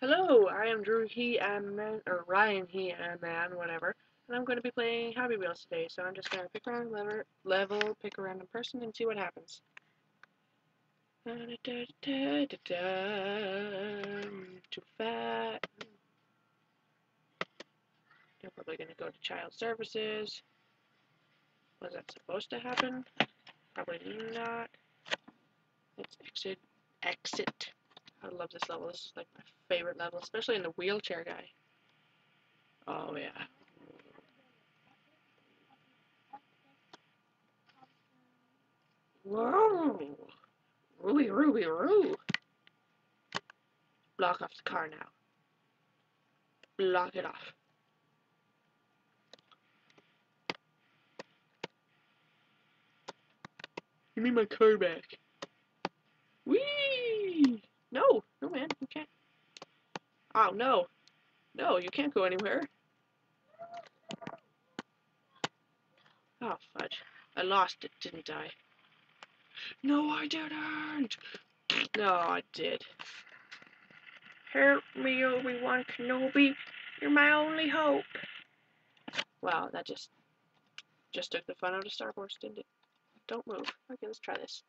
Hello, I am Drew Heaman, or Ryan Heaman, whatever, and I'm going to be playing Happy Wheels today. So I'm just going to pick a random level, level, pick a random person, and see what happens. Too fat. I'm probably going to go to Child Services. Was that supposed to happen? Probably not. Let's exit. Exit. I love this level. This is like my favorite level, especially in the wheelchair guy. Oh yeah. Whoa! Ruby, Ruby, Roo! Block off the car now. Block it off. Give me my car back. Whee! No, no man, you can't. Oh no. No, you can't go anywhere. Oh fudge. I lost it, didn't I? No, I didn't! No, I did. Help me, Obi-Wan Kenobi. You're my only hope. Wow, that just just took the fun out of Star Wars, didn't it? Don't move. Okay, let's try this.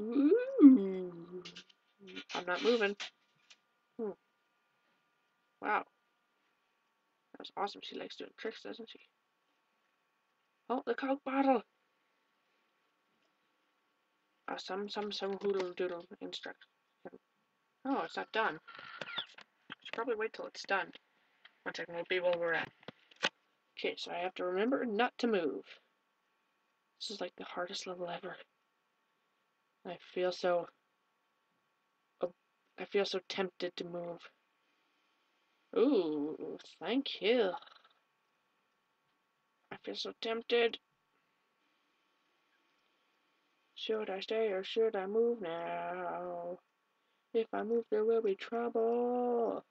Ooh. I'm not moving. Hmm. Wow. That's awesome. She likes doing tricks, doesn't she? Oh, the Coke bottle! Uh, some, some, some hoodle doodle instruct. Oh, it's not done. Should probably wait till it's done. One second, we'll be where we're at. Okay, so I have to remember not to move. This is like the hardest level ever. I feel so. Oh, I feel so tempted to move. Ooh, thank you. I feel so tempted. Should I stay or should I move now? If I move, there will be trouble.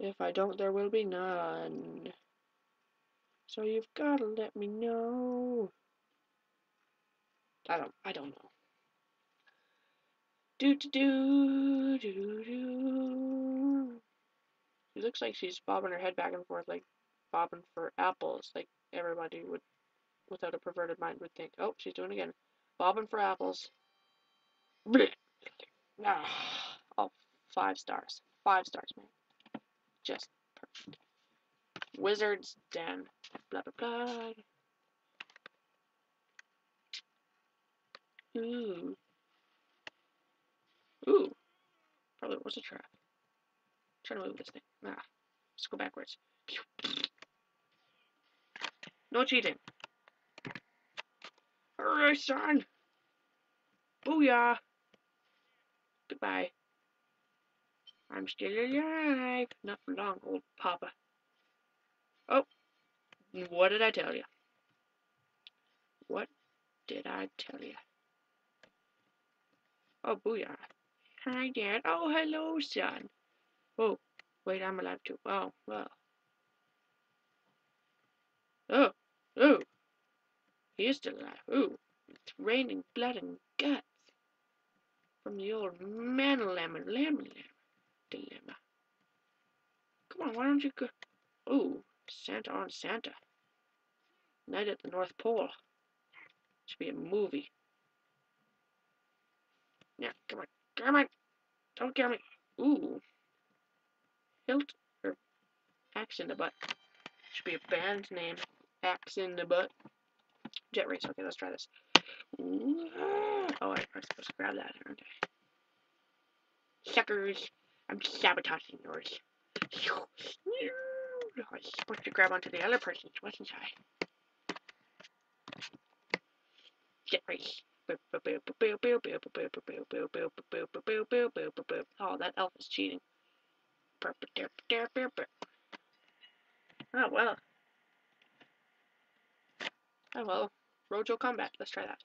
If I don't, there will be none. So you've got to let me know. I don't, I don't know. Do do do do do. She looks like she's bobbing her head back and forth, like bobbing for apples, like everybody would, without a perverted mind, would think. Oh, she's doing it again. Bobbing for apples. Ah, oh, five stars. Five stars, man. Just perfect. Wizards Den. Blah blah blah. Ooh. Ooh. Probably was a trap. I'm trying to move this thing. Ah. Let's go backwards. No cheating. Hurry, son! Booyah! Goodbye. I'm still alive. Not for long, old papa. Oh. What did I tell you? What did I tell you? Oh, booyah. Hi, Dad. Oh, hello, son. Oh, wait, I'm alive too. Oh, well. Oh, oh. He is still alive. Ooh, it's raining blood and guts from the old man lemon lemon dilemma. Come on, why don't you go? Ooh, Santa on Santa. Night at the North Pole. Should be a movie. Yeah, come on. Come on. Don't get me. Ooh. Hilt or Axe in the butt. Should be a band name. Axe in the butt. Jet race. Okay, let's try this. Ooh. Oh, I'm supposed to grab that, aren't I? Suckers. I'm sabotaging yours. I was supposed to grab onto the other person's, wasn't I? Jet race. Oh, that elf is cheating. Oh, well. Oh, well. Rojo Combat. Let's try that.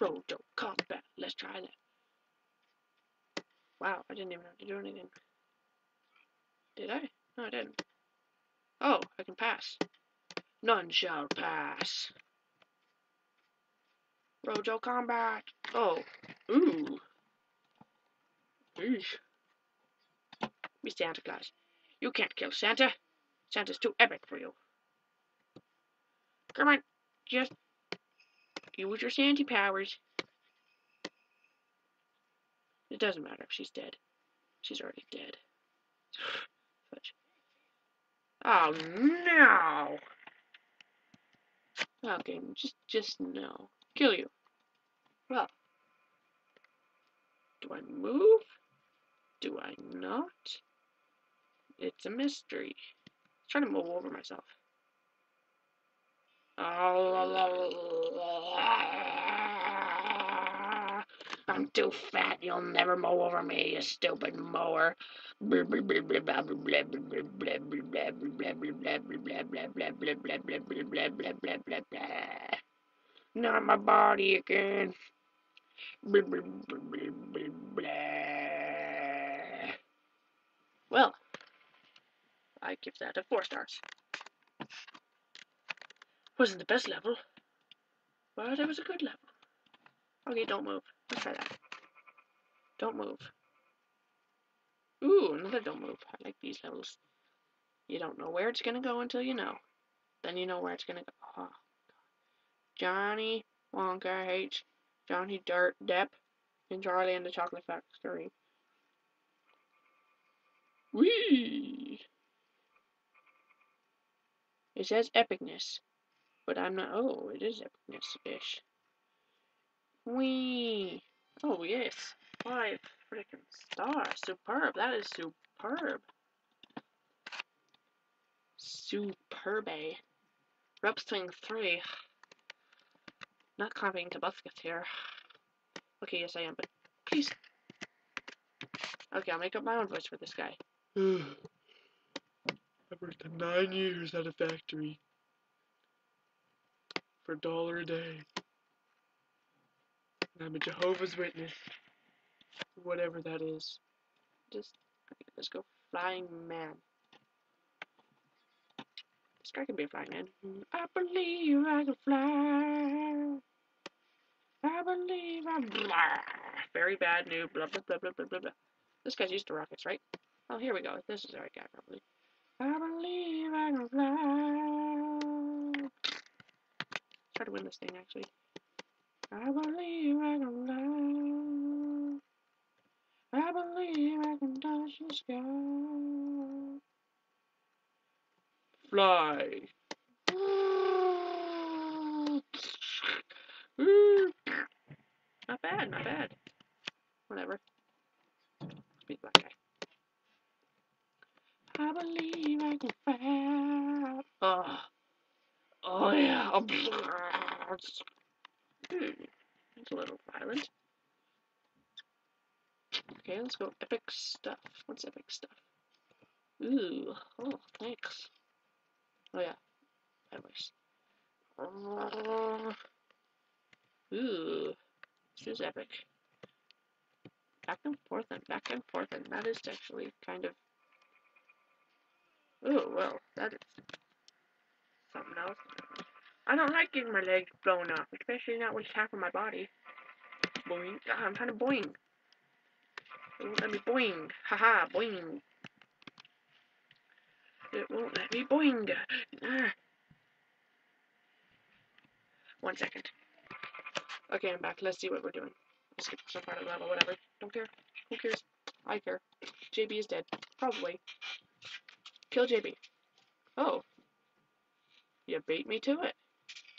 Rojo Combat. Let's try that. Wow, I didn't even have to do anything. Did I? No, I didn't. Oh, I can pass. None shall pass. Rojo Combat. Oh. Ooh. Eesh. Be Santa Claus. You can't kill Santa. Santa's too epic for you. Come on, just use your Santa powers. It doesn't matter if she's dead. She's already dead. Fudge. Oh no! Okay, just just no. Kill you. Well. Do I move? Do I not? It's a mystery. I'm trying to move over myself. I'm too fat. You'll never mow over me, you stupid mower. Not my body again. Well, I give that a four stars. Wasn't the best level, but it was a good level. Okay, don't move. Let's try that. Don't move. Ooh, another don't move. I like these levels. You don't know where it's gonna go until you know. Then you know where it's gonna go. Oh, Johnny Wonka hates Johnny Dirt Depp and Charlie and the Chocolate Factory. Whee! It says epicness, but I'm not. Oh, it is epicness-ish. Whee! Oh, yes. Five freaking stars. Superb. That is superb. Superbe. Rep swing three. Not copying Tobuscus here. Okay, yes I am, but please. Okay, I'll make up my own voice for this guy. I worked nine years at a factory for a dollar a day. And I'm a Jehovah's Witness. Whatever that is. Just, okay, let's go flying man. This guy can be a flying man. I believe I can fly. I believe I'm blah. Very bad new blah blah blah blah blah blah blah. This guy's used to rockets, right? Oh, here we go. This is the right guy, probably. I believe I can fly. Try to win this thing, actually. I believe I can fly. I believe I can touch the sky. Fly. Not bad, not bad. Whatever. Black guy. I believe I can fly. Oh, oh yeah. Oh, hmm. it's a little violent. Okay, let's go epic stuff. What's epic stuff? Ooh, oh, thanks. Oh yeah, anyways. Ooh, this is epic. Back and forth and back and forth, and that is actually kind of Oh, well, that is something else. I don't like getting my legs blown off, especially not with half of my body. Boing. Ah, I'm trying to boing. It won't let me boing. Haha, boing. It won't let me boing. Ah. One second. Okay, I'm back. Let's see what we're doing. Let's skip some part of the level, whatever. Don't care. Who cares? I care. JB is dead. Probably. Kill JB. Oh. You beat me to it,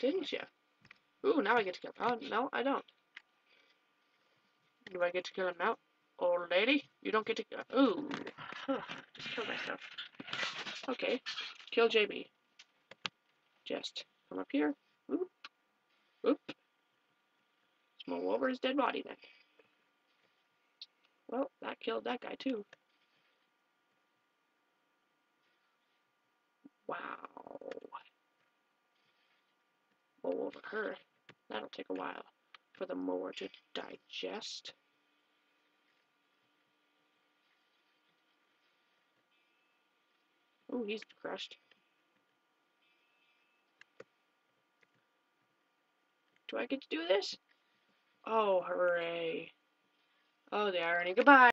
didn't you? Ooh, now I get to kill. Oh, no, I don't. Do I get to kill him now? Old lady, you don't get to kill Ooh. Just kill myself. Okay. Kill JB. Just come up here. Oop. Oop. Small over his dead body then. Well, that killed that guy too. Wow. Mow over her. That'll take a while for the mower to digest. Oh, he's crushed. Do I get to do this? Oh, hooray. Oh, the irony. Goodbye.